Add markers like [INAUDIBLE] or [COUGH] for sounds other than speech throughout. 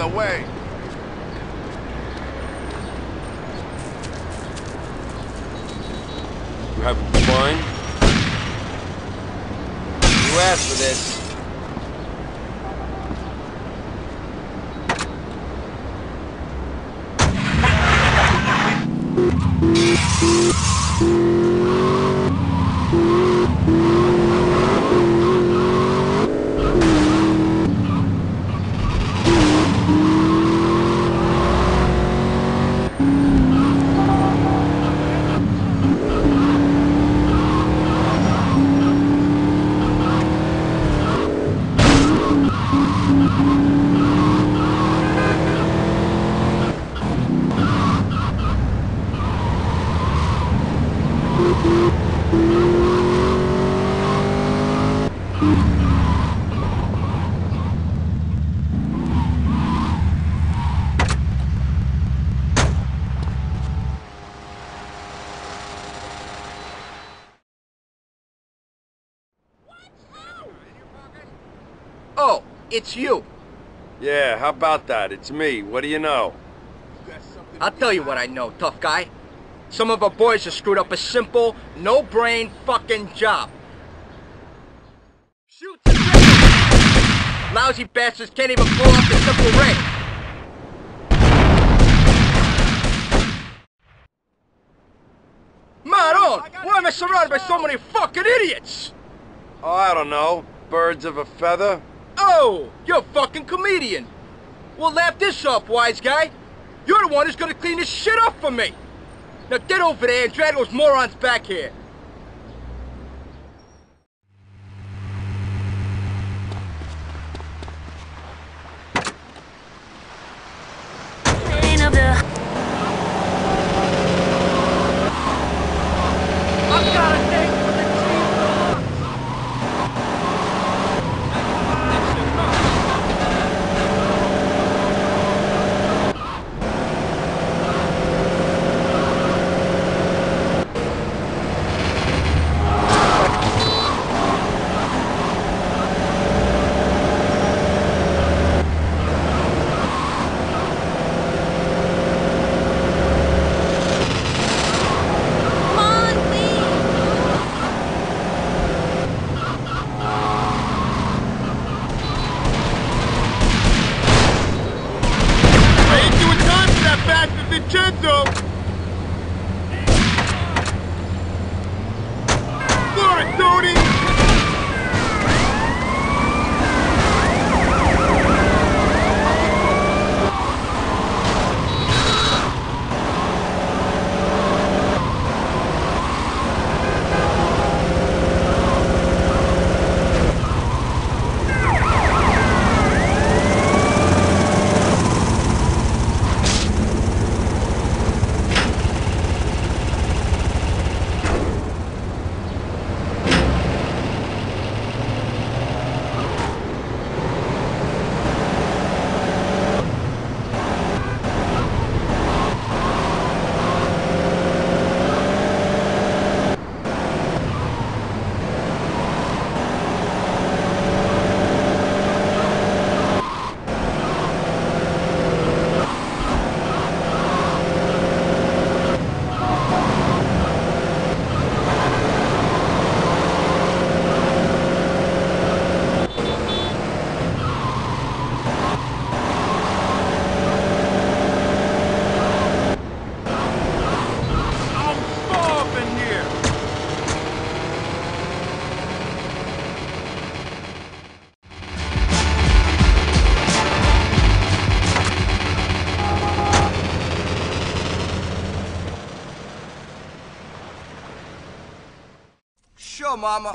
out of the way. You having fun? You asked for this. Oh, it's you. Yeah, how about that? It's me. What do you know? I'll tell you what I know, tough guy. Some of our boys have screwed up a simple, no-brain fucking job. Shoot! Lousy bastards can't even pull off the simple ring. Maron! Oh, why am I surrounded by so many fucking idiots? Oh, I don't know. Birds of a feather? Oh, you're a fucking comedian. Well, laugh this off, wise guy. You're the one who's gonna clean this shit up for me. Now get over there and drag those morons back here. Pain of the I've got a date for the team. Come on, please. I ain't doing time for that bastard Vincenzo! Flora, Toni! I'm starving here! Sure, Mama.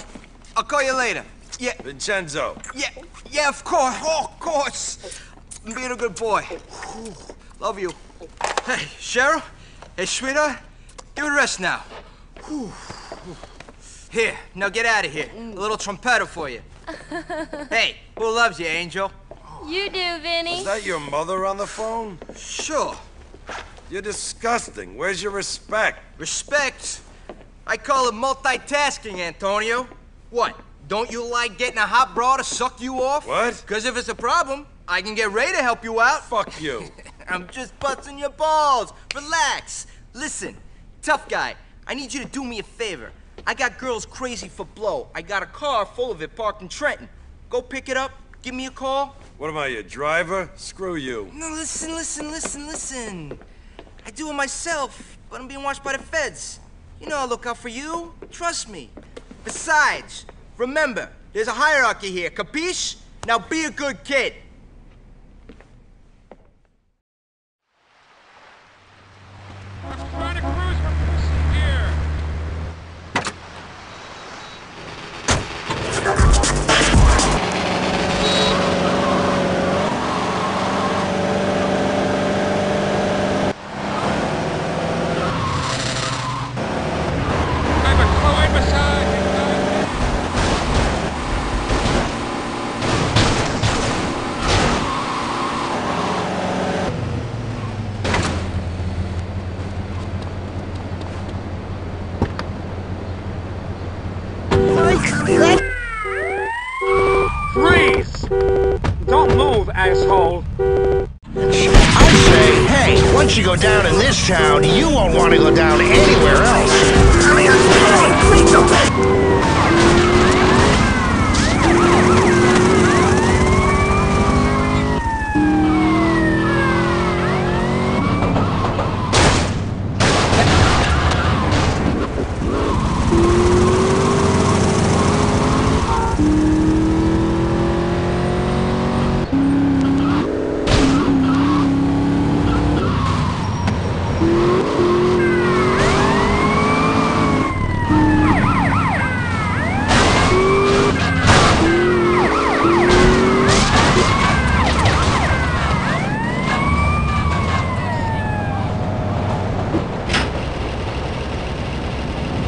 I'll call you later. Yeah, Vincenzo. yeah, yeah, of course. Oh, of course. I'm being a good boy. Love you. Hey, Cheryl. Hey, sweetheart. Give it a rest now. Here, now get out of here. A little trumpeter for you. [LAUGHS] hey, who loves you, Angel? You do, Vinny. Is that your mother on the phone? Sure. You're disgusting. Where's your respect? Respect. I call it multitasking, Antonio. What? Don't you like getting a hot bra to suck you off? What? Because if it's a problem, I can get Ray to help you out. Fuck you. [LAUGHS] I'm just busting your balls. Relax. Listen, tough guy, I need you to do me a favor. I got girls crazy for blow. I got a car full of it parked in Trenton. Go pick it up, give me a call. What am I, your driver? Screw you. No, listen, listen, listen, listen. I do it myself, but I'm being watched by the feds. You know I'll look out for you. Trust me. Besides, remember, there's a hierarchy here, capiche? Now be a good kid. Trying to cruise for pussy here. Have a Chloe massage in nine minutes. Freeze! Don't move, asshole. I say, hey, once you go down in this town, you won't want to go down anywhere else.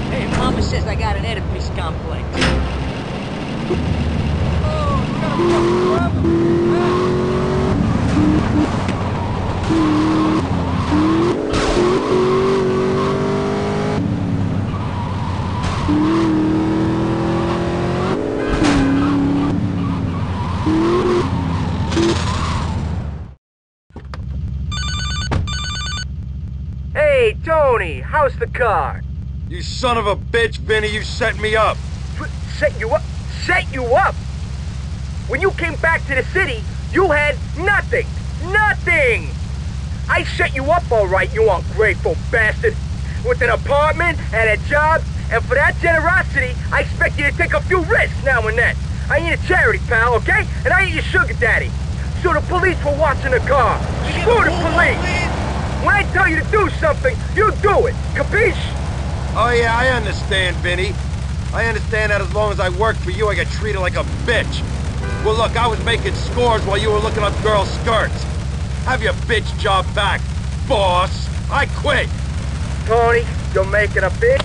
Hey, Mama says I got an Oedipus complex. Hey, Toni, how's the car? You son of a bitch, Vinny, you set me up. Set you up? Set you up? When you came back to the city, you had nothing. Nothing! I set you up all right, you ungrateful bastard. With an apartment and a job, and for that generosity, I expect you to take a few risks now and then. I ain't a charity, pal, okay? And I ain't your sugar daddy. So the police were watching the car. Screw the police! When I tell you to do something, you do it. Capiche? Oh yeah, I understand, Vinny. I understand that as long as I work for you, I get treated like a bitch. Well, look, I was making scores while you were looking up girls' skirts. Have your bitch job back, boss. I quit. Toni, you're making a big...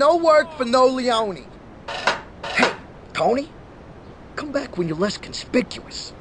no work for no Leone. Hey, Toni, come back when you're less conspicuous.